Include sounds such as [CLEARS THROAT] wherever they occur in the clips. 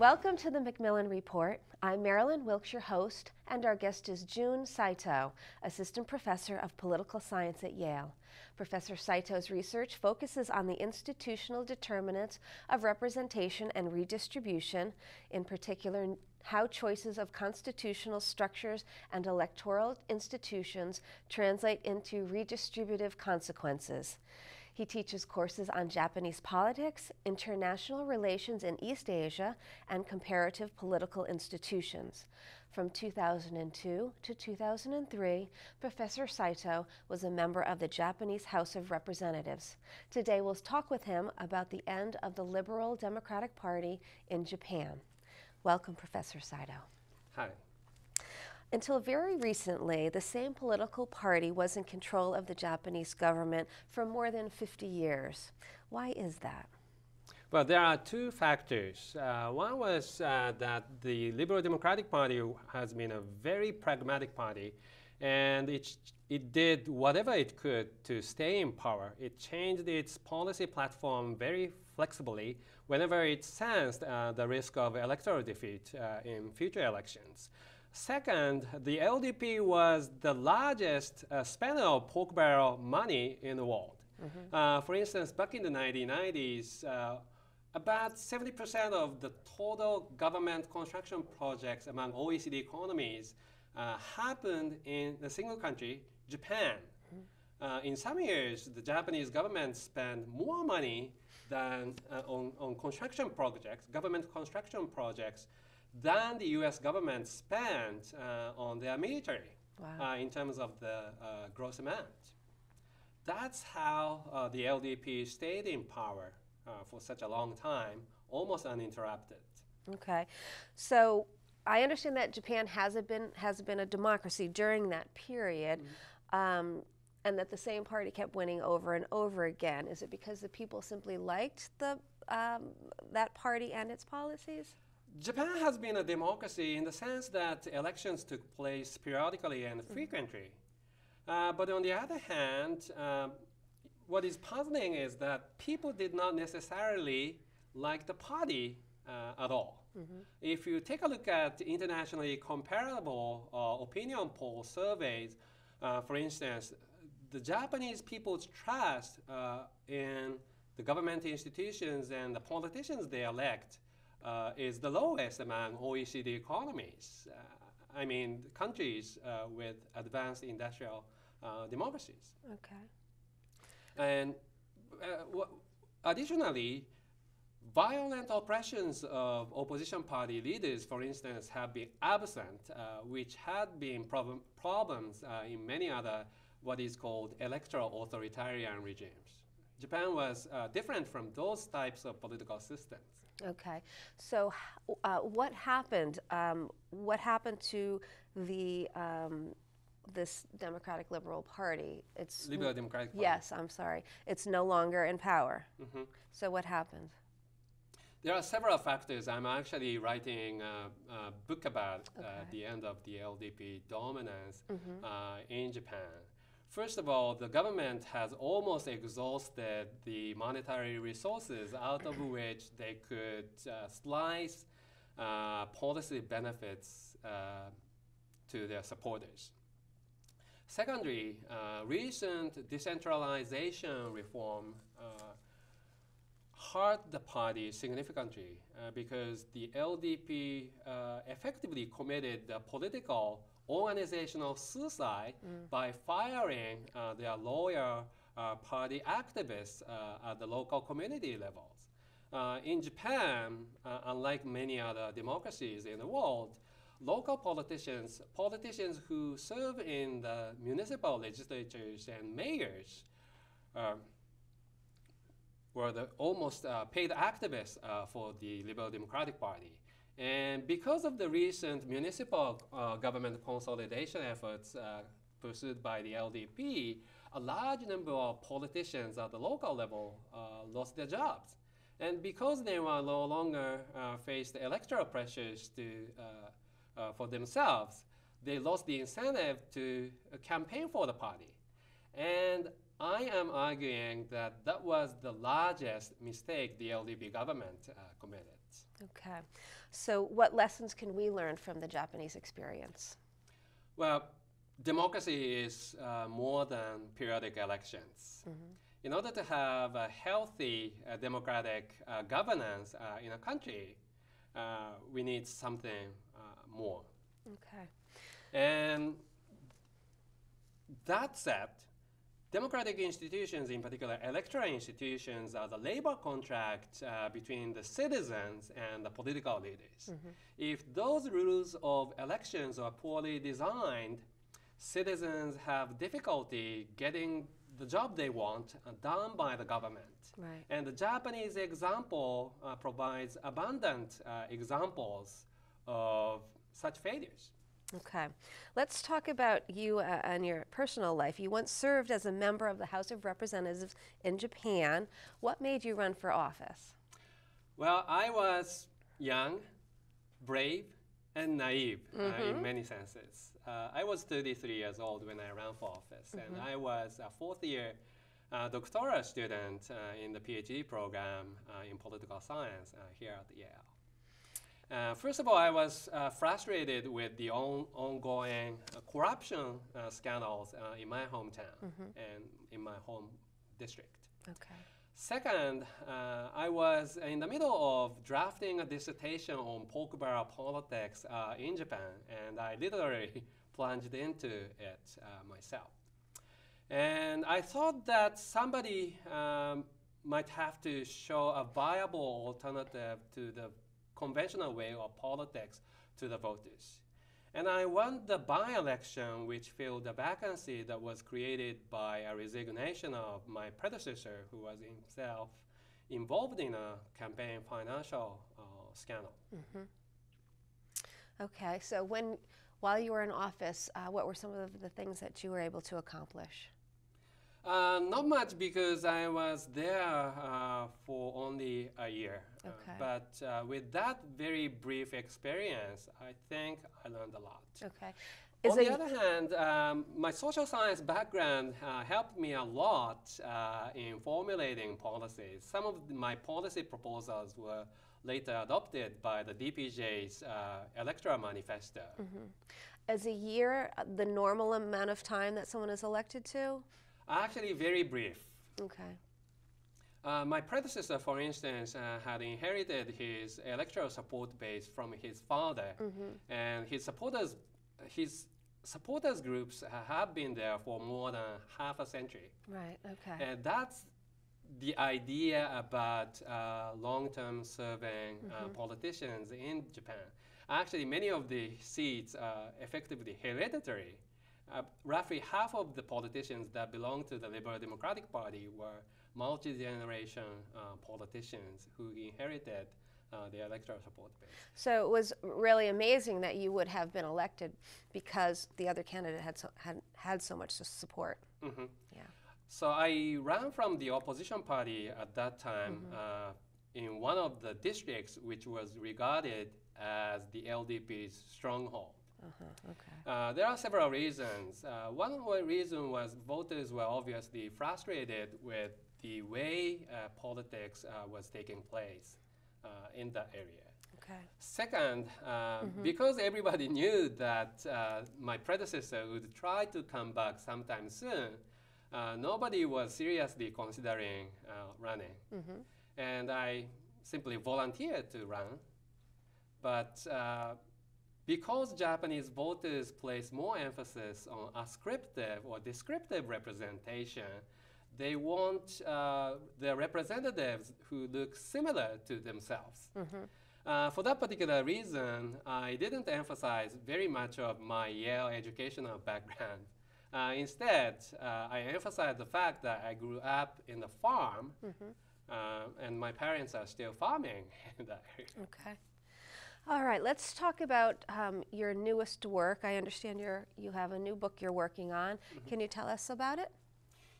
Welcome to the Macmillan Report. I'm Marilyn Wilkes, your host, and our guest is Jun Saito, Assistant Professor of Political Science at Yale. Professor Saito's research focuses on the institutional determinants of representation and redistribution, in particular, how choices of constitutional structures and electoral institutions translate into redistributive consequences. He teaches courses on Japanese politics, international relations in East Asia, and comparative political institutions. From 2002 to 2003, Professor Saito was a member of the Japanese House of Representatives. Today we'll talk with him about the end of the Liberal Democratic Party in Japan. Welcome, Professor Saito. Hi. Until very recently, the same political party was in control of the Japanese government for more than 50 years. Why is that? Well, there are two factors. Uh, one was uh, that the Liberal Democratic Party has been a very pragmatic party, and it, it did whatever it could to stay in power. It changed its policy platform very flexibly whenever it sensed uh, the risk of electoral defeat uh, in future elections. Second, the LDP was the largest uh, spender of pork barrel money in the world. Mm -hmm. for instance, back in the 1990s, uh, about 70% of the total government construction projects among OECD economies uh, happened in a single country, Japan. Mm -hmm. in some years, the Japanese government spent more money than on, on construction projects, government construction projects, than the US government spent uh, on their military wow. uh, in terms of the uh, gross amount. That's how uh, the LDP stayed in power uh, for such a long time, almost uninterrupted. Okay. So I understand that Japan hasn't been, has been a democracy during that period. Mm -hmm. um, and that the same party kept winning over and over again. Is it because the people simply liked the um, that party and its policies? Japan has been a democracy in the sense that elections took place periodically and mm-hmm. frequently. Uh, but on the other hand, um, what is puzzling is that people did not necessarily like the party uh, at all. Mm -hmm. If you take a look at internationally comparable uh, opinion poll surveys, uh, for instance, the Japanese people's trust uh, in the government institutions and the politicians they elect uh, is the lowest among OECD economies. Uh, I mean, countries uh, with advanced industrial uh, democracies. Okay. And uh, additionally, violent oppressions of opposition party leaders, for instance, have been absent, which had been problem problems in many other what is called electoral authoritarian regimes. Japan was different from those types of political systems. Okay, so uh, what happened? Um, what happened to the um, this Democratic Liberal Party? It's Liberal Democratic Party. Yes, I'm sorry. It's no longer in power. Mm -hmm. So what happened? There are several factors. I'm actually writing a, a book about uh, okay. uh, the end of the LDP dominance mm -hmm. uh, in Japan. First of all, the government has almost exhausted the monetary resources out of which they could uh, slice uh, policy benefits uh, to their supporters. Secondly, uh, recent decentralization reform uh, hurt the party significantly uh, because the LDP effectively committed the political organizational suicide mm. by firing uh, their loyal uh, party activists uh, at the local community levels. Uh, in Japan, uh, unlike many other democracies in the world, local politicians, politicians who serve in the municipal legislatures and mayors, um, were the almost paid activists for the Liberal Democratic Party. And because of the recent municipal uh, government consolidation efforts uh, pursued by the LDP, a large number of politicians at the local level uh, lost their jobs. And because they were no longer uh, faced electoral pressures to, uh, uh, for themselves, they lost the incentive to campaign for the party. And I am arguing that that was the largest mistake the LDP government uh, Okay. So, what lessons can we learn from the Japanese experience? Well, democracy is uh, more than periodic elections. Mm-hmm. In order to have a healthy uh, democratic uh, governance uh, in a country, uh, we need something uh, more. Okay. And that said, democratic institutions, in particular electoral institutions, are the labor contract uh, between the citizens and the political leaders. Mm -hmm. If those rules of elections are poorly designed, citizens have difficulty getting the job they want uh, done by the government. Right. And the Japanese example uh, provides abundant uh, examples of such failures. Okay. Let's talk about you uh, and your personal life. You once served as a member of the House of Representatives in Japan. What made you run for office? Well, I was young, brave, and naive mm -hmm. uh, in mm-hmm. many senses. Uh, I was 33 years old when I ran for office, mm -hmm. and mm-hmm. I was a fourth year uh, doctoral student uh, in the PhD program uh, in political science uh, here at Yale. Uh, first of all, I was uh, frustrated with the on ongoing uh, corruption uh, scandals uh, in my hometown mm -hmm. and in my home district. Okay. Second, I was in the middle of drafting a dissertation on pork barrel politics in Japan, and I literally [LAUGHS] plunged into it myself. And I thought that somebody um, might have to show a viable alternative to the conventional way of politics to the voters. And I won the by election, which filled the vacancy that was created by a resignation of my predecessor, who was himself involved in a campaign financial uh, scandal. Mm-hmm. Okay, so when, while you were in office, uh, what were some of the things that you were able to accomplish? Uh, not much because I was there uh, Uh, okay. but uh, with that very brief experience, I think I learned a lot. Okay. Is On the other hand, um, my social science background uh, helped me a lot in formulating policies. Some of my policy proposals were later adopted by the DPJ's electoral manifesto. Mm -hmm. Is a year the normal amount of time that someone is elected to? Actually, very brief. Okay. Uh, my predecessor, for instance, uh, had inherited his electoral support base from his father, mm-hmm. and his supporters, his supporters groups have been there for more than half a century. Right. Okay. And that's the idea about uh, long-term serving uh, mm-hmm. politicians in Japan. Actually, many of the seats are effectively hereditary uh, roughly half of the politicians that belong to the Liberal Democratic Party were multi-generation uh, politicians who inherited uh, the electoral support base. So it was really amazing that you would have been elected because the other candidate had so, had, had so much support. Mm -hmm. Yeah. So I ran from the opposition party at that time mm -hmm. in one of the districts which was regarded as the LDP's stronghold. Uh-huh, okay. Uh, there are several reasons. Uh, one reason was voters were obviously frustrated with the way uh, politics uh, was taking place uh, in that area. Okay. Second, mm-hmm. because everybody knew that my predecessor would try to come back sometime soon, nobody was seriously considering running. Mm-hmm. And I simply volunteered to run. But because Japanese voters place more emphasis on ascriptive or descriptive representation, they want uh, their representatives who look similar to themselves. Mm -hmm. uh, for that particular reason, I didn't emphasize very much of my Yale educational background. Uh, instead, uh, I emphasized the fact that I grew up in the farm, mm -hmm. and my parents are still farming [LAUGHS] in that area. Okay. All right, let's talk about um, your newest work. I understand you're, you have a new book you're working on. Mm -hmm. Can you tell us about it?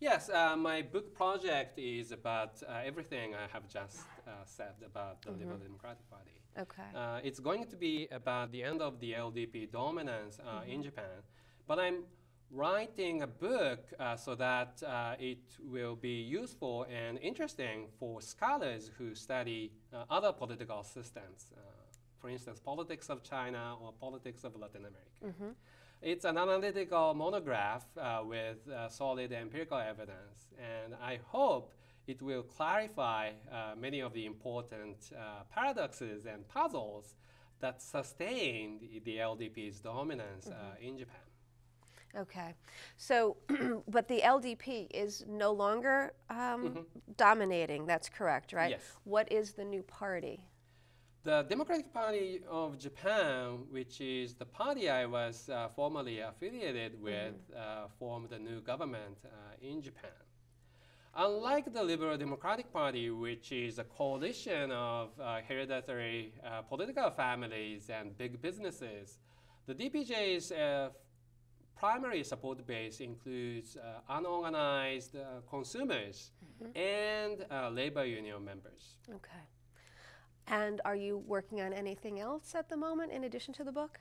Yes, uh, my book project is about uh, everything I have just uh, said about the mm -hmm. Liberal Democratic Party. Okay. Uh, it's going to be about the end of the LDP dominance mm -hmm. in Japan, but I'm writing a book uh, so that uh, it will be useful and interesting for scholars who study uh, other political systems. Uh, for instance, politics of China or politics of Latin America. Mm-hmm. It's an analytical monograph uh, with uh, solid empirical evidence, and I hope it will clarify many of the important paradoxes and puzzles that sustain the, the LDP's dominance mm-hmm. in Japan. Okay. So, [CLEARS THROAT] but the LDP is no longer um, mm-hmm. dominating. That's correct, right? Yes. What is the new party? The Democratic Party of Japan, which is the party I was uh, formerly affiliated with, mm-hmm. uh, formed a new government uh, in Japan. Unlike the Liberal Democratic Party, which is a coalition of uh, hereditary uh, political families and big businesses, the DPJ's uh, primary support base includes uh, unorganized uh, consumers mm-hmm. and uh, labor union members. Okay. And are you working on anything else at the moment in addition to the book?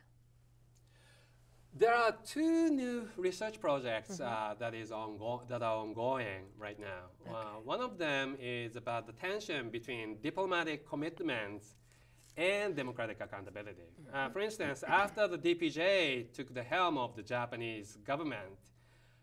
There are two new research projects mm-hmm. uh, that is ongo- that are ongoing right now. Okay. Uh, one of them is about the tension between diplomatic commitments and democratic accountability. Uh, mm-hmm. for instance, after the DPJ took the helm of the Japanese government,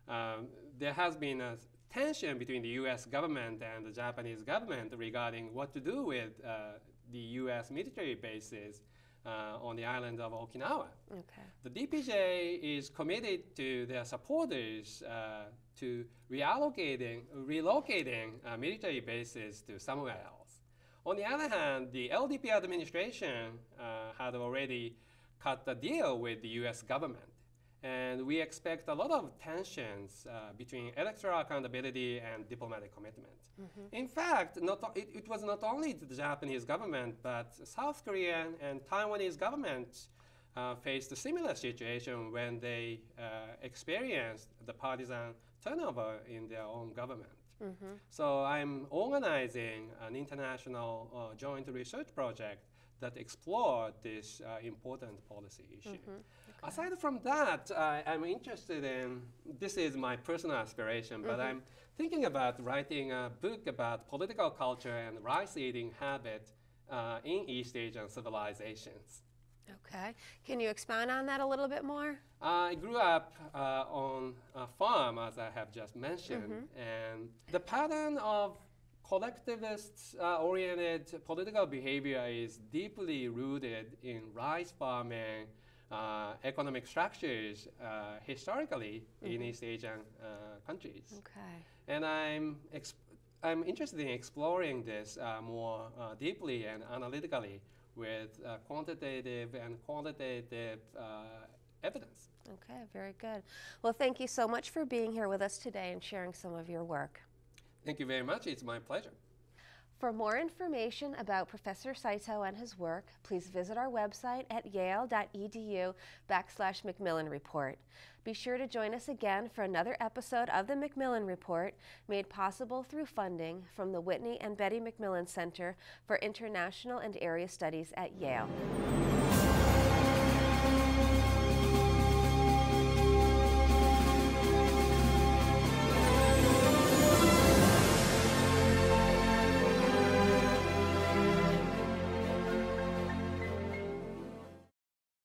um, there has been a tension between the US government and the Japanese government regarding what to do with uh, the US military bases uh, on the island of Okinawa. Okay. The DPJ is committed to their supporters uh, to reallocating, relocating uh, military bases to somewhere else. On the other hand, the LDP administration uh, had already cut a deal with the US government. And we expect a lot of tensions uh, between electoral accountability and diplomatic commitment. Mm-hmm. In fact, not, it, it, was not only the Japanese government, but South Korean and Taiwanese governments uh, faced a similar situation when they uh, experienced the partisan turnover in their own government. Mm-hmm. So I'm organizing an international uh, joint research project that explore this uh, important policy issue. Mm-hmm. Okay. Aside from that, uh, I'm interested in this is my personal aspiration, but mm-hmm. I'm thinking about writing a book about political culture and rice eating habit uh, in East Asian civilizations. Okay. Can you expand on that a little bit more? I grew up uh, on a farm, as I have just mentioned, mm-hmm. and the pattern of collectivist uh, oriented political behavior is deeply rooted in rice farming uh, economic structures uh, historically mm-hmm. in East Asian uh, countries. Okay. And I'm exp- I'm interested in exploring this uh, more uh, deeply and analytically with uh, quantitative and qualitative uh, evidence. Okay, very good. Well, thank you so much for being here with us today and sharing some of your work. Thank you very much. It's my pleasure. For more information about Professor Saito and his work, please visit our website at yale.edu backslash Macmillan Report. Be sure to join us again for another episode of the Macmillan Report, made possible through funding from the Whitney and Betty Macmillan Center for International and Area Studies at Yale.